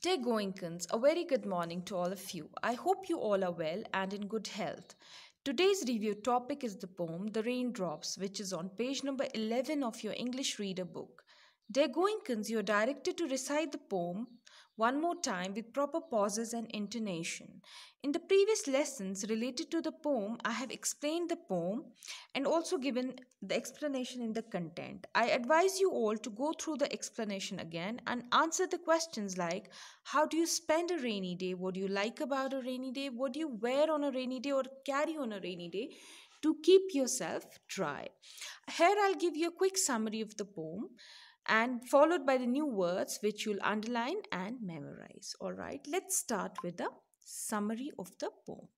Dear Goenkans, a very good morning to all of you. I hope you all are well and in good health. Today's review topic is the poem The Raindrops, which is on page number 11 of your English reader book. Dear Goenkans, you are directed to recite the poem one more time with proper pauses and intonation. In the previous lessons related to the poem, I have explained the poem and also given the explanation in the content. I advise you all to go through the explanation again and answer the questions like how do you spend a rainy day? What do you like about a rainy day? What do you wear on a rainy day or carry on a rainy day? To keep yourself dry. Here I'll give you a quick summary of the poem and followed by the new words which you'll underline and memorize. All right, let's start with the summary of the poem.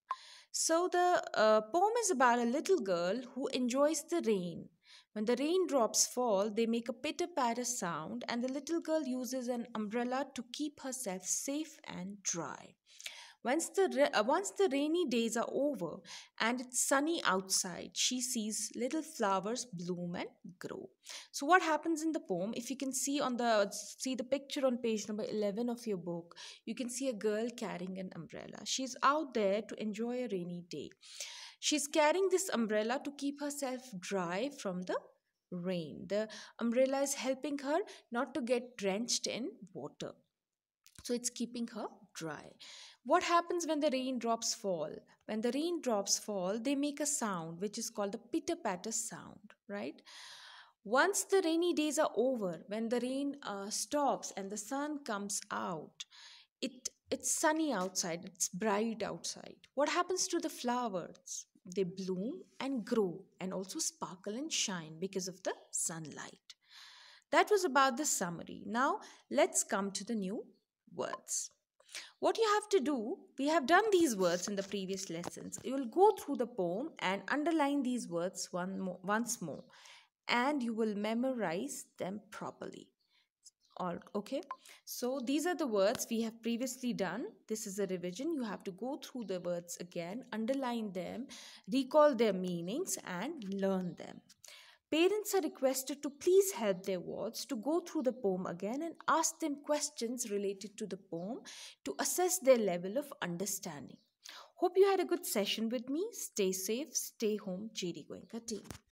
So, the uh, poem is about a little girl who enjoys the rain. When the raindrops fall, they make a pitter patter sound, and the little girl uses an umbrella to keep herself safe and dry. Once the, uh, once the rainy days are over and it's sunny outside, she sees little flowers bloom and grow. So what happens in the poem, if you can see on the see the picture on page number 11 of your book, you can see a girl carrying an umbrella. She's out there to enjoy a rainy day. She's carrying this umbrella to keep herself dry from the rain. The umbrella is helping her not to get drenched in water. So it's keeping her dry. What happens when the raindrops fall? When the raindrops fall, they make a sound which is called the pitter patter sound, right? Once the rainy days are over, when the rain uh, stops and the sun comes out, it it's sunny outside, it's bright outside. What happens to the flowers? They bloom and grow and also sparkle and shine because of the sunlight. That was about the summary. Now let's come to the new words. What you have to do, we have done these words in the previous lessons. You will go through the poem and underline these words one more, once more and you will memorize them properly. All, okay, so these are the words we have previously done. This is a revision. You have to go through the words again, underline them, recall their meanings and learn them. Parents are requested to please help their wards to go through the poem again and ask them questions related to the poem to assess their level of understanding. Hope you had a good session with me. Stay safe, stay home, GD Goenka team.